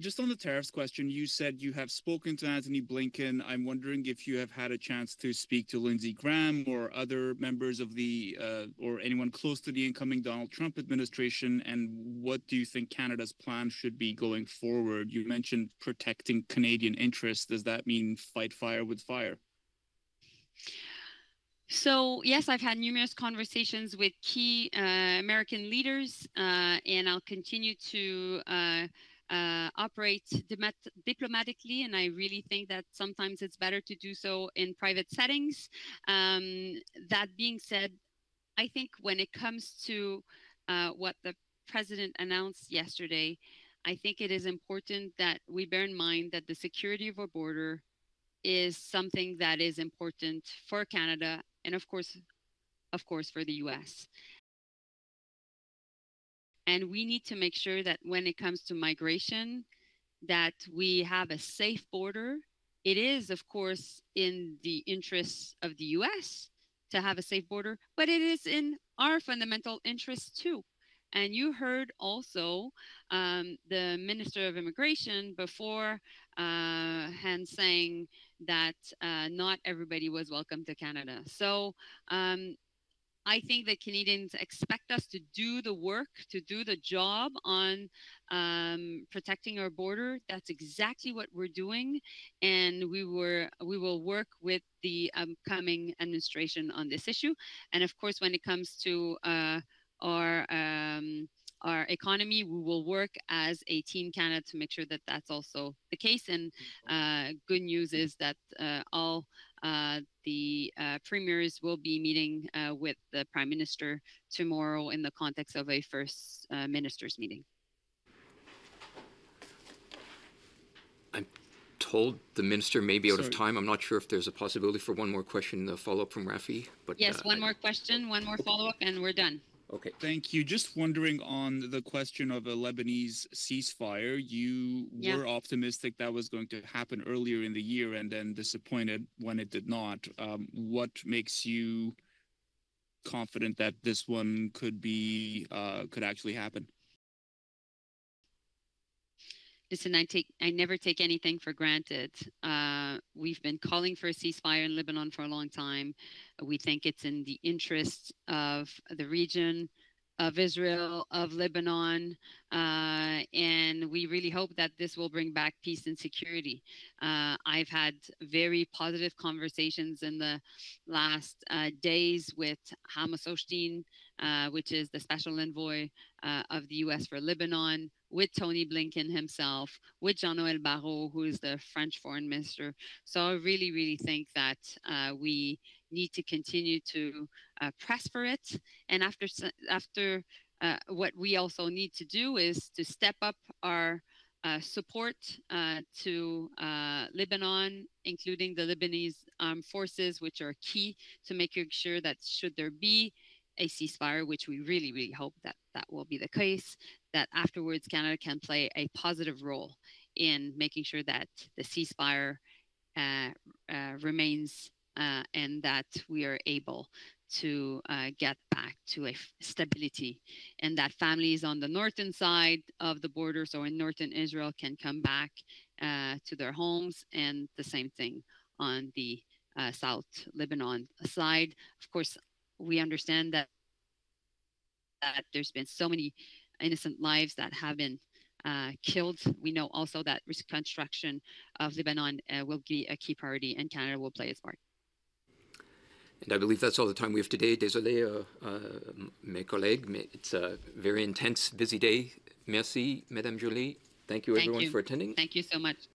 just on the tariffs question, you said you have spoken to Antony Blinken. I'm wondering if you have had a chance to speak to Lindsey Graham or other members of the uh, or anyone close to the incoming Donald Trump administration, and what do you think Canada's plan should be going forward? You mentioned protecting Canadian interests. Does that mean fight fire with fire? So, yes, I've had numerous conversations with key uh, American leaders, uh, and I'll continue to uh, uh, operate diplomatically, and I really think that sometimes it's better to do so in private settings. Um, that being said, I think when it comes to uh, what the president announced yesterday, I think it is important that we bear in mind that the security of our border is something that is important for Canada and of course of course for the US and we need to make sure that when it comes to migration that we have a safe border. It is of course in the interests of the us to have a safe border but it is in our fundamental interests too. And you heard also um, the minister of immigration before uh, saying that uh, not everybody was welcome to canada. So um, I think that Canadians expect us to do the work, to do the job on um, protecting our border. That's exactly what we're doing, and we were we will work with the upcoming administration on this issue. And of course, when it comes to uh, our um, our economy, we will work as a team Canada to make sure that that's also the case. And uh, good news is that uh, all uh, the uh, premiers will be meeting uh, with the prime minister tomorrow in the context of a first uh, ministers meeting. I'm told the minister may be out Sorry. of time. I'm not sure if there's a possibility for one more question, a follow up from Rafi. But yes, one I, more question, one more follow up, and we're done. Okay. Thank you. Just wondering on the question of a Lebanese ceasefire, you yeah. were optimistic that was going to happen earlier in the year and then disappointed when it did not. Um, what makes you confident that this one could be uh, could actually happen? Listen, I take I never take anything for granted. Uh, we've been calling for a ceasefire in Lebanon for a long time. We think it's in the interest of the region, of Israel, of Lebanon, uh, and we really hope that this will bring back peace and security. Uh, I've had very positive conversations in the last uh, days with Amos Hochstein, uh, which is the special envoy uh, of the U.S. for Lebanon, with Tony Blinken himself, with Jean-Noel Barrot, who is the French foreign minister. So I really, really think that uh, we need to continue to uh, press for it. And after after uh, what we also need to do is to step up our uh, support uh, to uh, Lebanon, including the Lebanese armed forces, which are key to making sure that should there be a ceasefire, which we really, really hope that that will be the case, that afterwards Canada can play a positive role in making sure that the ceasefire uh, uh, remains uh, and that we are able to uh, get back to a stability and that families on the northern side of the border, so in northern Israel, can come back uh, to their homes, and the same thing on the uh, South Lebanon side. Of course, we understand that that there's been so many innocent lives that have been uh, killed. We know also that reconstruction of Lebanon uh, will be a key priority, and Canada will play its part. And I believe that's all the time we have today. Désolé, uh, uh, mes collègues, it's a very intense, busy day. Merci, Madame Joly. Thank you, Thank everyone, you. for attending. Thank you so much.